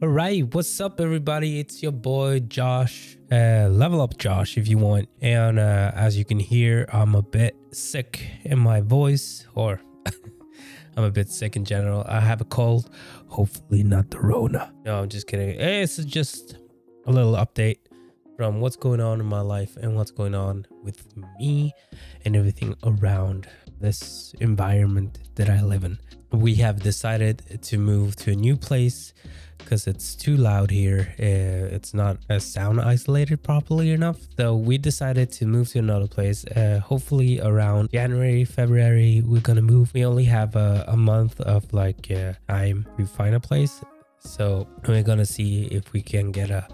All right, what's up, everybody? It's your boy Josh, uh, Level Up Josh, if you want. And uh, as you can hear, I'm a bit sick in my voice, or I'm a bit sick in general. I have a cold, hopefully not the Rona. No, I'm just kidding. It's just a little update from what's going on in my life and what's going on with me and everything around this environment that I live in. We have decided to move to a new place because it's too loud here. Uh, it's not uh, sound isolated properly enough. So we decided to move to another place. Uh, hopefully around January, February, we're gonna move. We only have a, a month of like uh, time to find a place. So we're gonna see if we can get a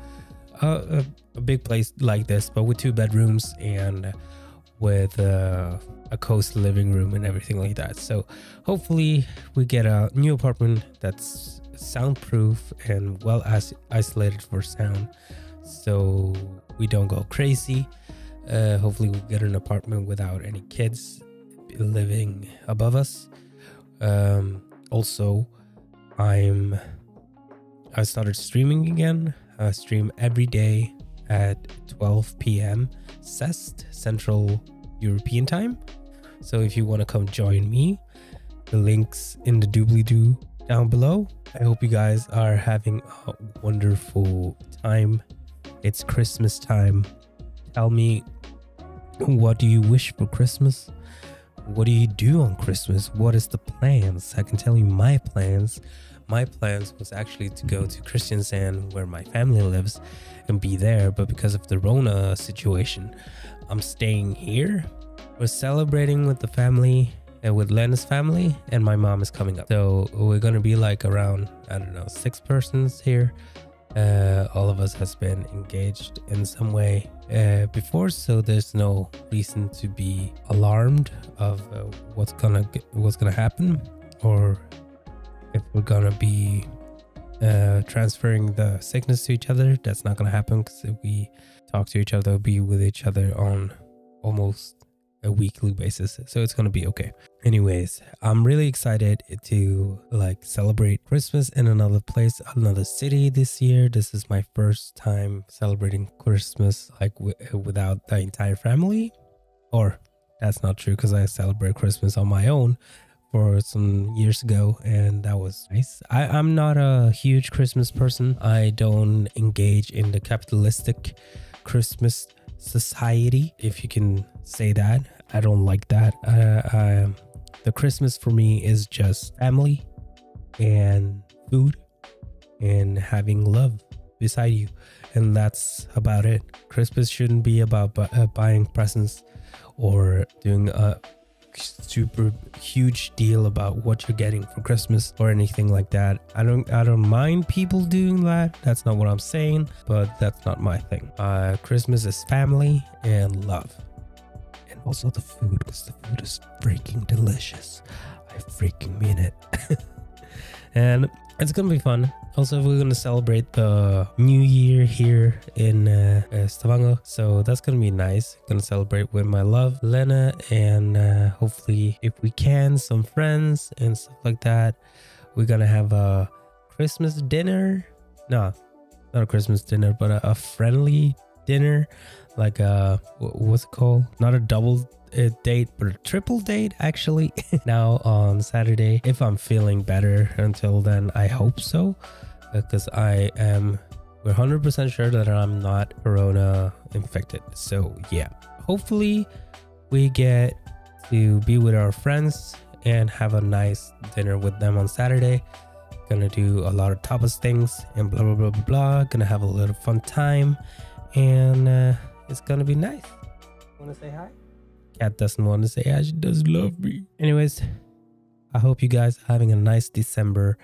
a, a big place like this, but with two bedrooms and with uh, a cozy living room and everything like that. So hopefully we get a new apartment that's soundproof and well as isolated for sound so we don't go crazy. Uh, hopefully we get an apartment without any kids living above us. Um, also i'm i started streaming again. I stream every day at 12 p.m cest central european time so if you want to come join me the links in the doobly-doo down below. I hope you guys are having a wonderful time. It's Christmas time. Tell me, what do you wish for Christmas? What do you do on Christmas? What is the plans? I can tell you my plans. My plans was actually to go to Kristiansand where my family lives and be there, but because of the Rona situation, I'm staying here. We're celebrating with the family and with Lena's family, and my mom is coming up. So we're gonna be like around I don't know six persons here. Uh, all of us has been engaged in some way uh, before, so there's no reason to be alarmed of uh, what's gonna what's gonna happen, or if we're gonna be uh, transferring the sickness to each other. That's not gonna happen because we talk to each other, be with each other on almost a weekly basis. So it's gonna be okay. Anyways i'm really excited to like celebrate christmas in another place another city this year. This is my first time celebrating christmas like without the entire family. Or that's not true because i celebrate christmas on my own for some years ago and that was nice. I, i'm not a huge christmas person. I don't engage in the capitalistic christmas society if you can say that I don't like that. Uh, the Christmas for me is just family and food and having love beside you. And that's about it. Christmas shouldn't be about bu- uh, buying presents or doing a super huge deal about what you're getting for Christmas or anything like that. I don't I don't mind people doing that. That's not what I'm saying, but that's not my thing. Uh, Christmas is family and love And also the food because the food is freaking delicious. I freaking mean it. and it's gonna be fun. Also, we're gonna celebrate the new year here in uh, uh, Stavanger, so that's gonna be nice. Gonna celebrate with my love, Lena, and uh, hopefully, if we can, some friends and stuff like that. We're gonna have a Christmas dinner. No, not a Christmas dinner, but a, a friendly dinner like a what's it called? Not a double uh, date, but a triple date actually. now on Saturday, if I'm feeling better until then, I hope so, because I am. We're 100% sure that I'm not corona infected. So yeah, hopefully we get to be with our friends and have a nice dinner with them on Saturday. Gonna do a lot of tapas things and blah blah blah blah blah. Gonna have a little fun time and. Uh, it's gonna be nice. Wanna say hi? Cat doesn't want to say hi. She does love me. Anyways, I hope you guys are having a nice December.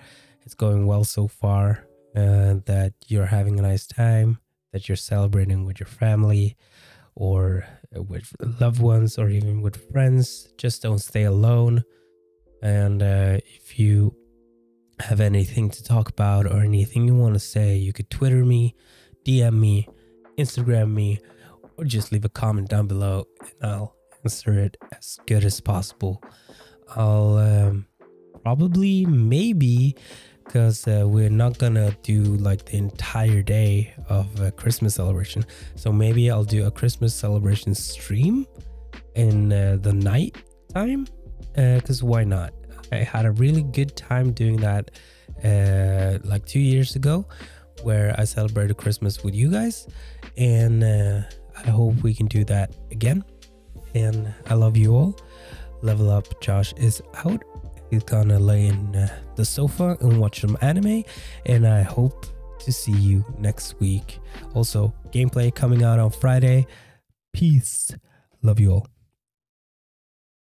It's going well so far, and that you're having a nice time. That you're celebrating with your family, or with loved ones, or even with friends. Just don't stay alone. And uh, if you have anything to talk about or anything you want to say, you could Twitter me, DM me, Instagram me or just leave a comment down below and I'll answer it as good as possible. I'll um, probably, maybe because uh, we're not gonna do like the entire day of a Christmas celebration. So maybe I'll do a Christmas celebration stream in uh, the night time because why not? I had a really good time doing that uh, like two years ago where I celebrated Christmas with you guys, and uh, I hope we can do that again. And I love you all. Level Up Josh is out. He's gonna lay in uh, the sofa and watch some anime, and I hope to see you next week. Also, gameplay coming out on Friday. Peace. Love you all.